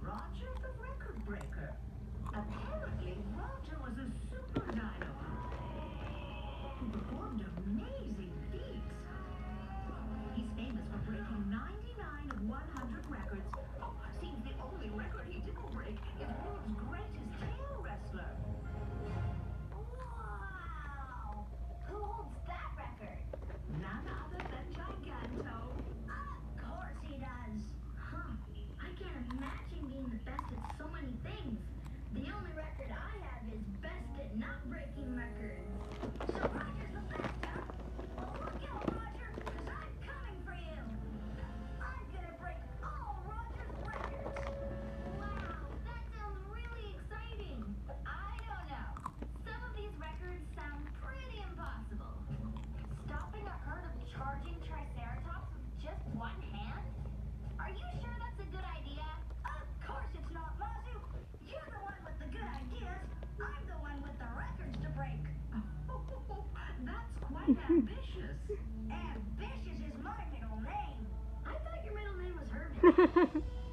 Roger the Record Breaker. Ambitious? Ambitious is my middle name. I thought your middle name was Herbie.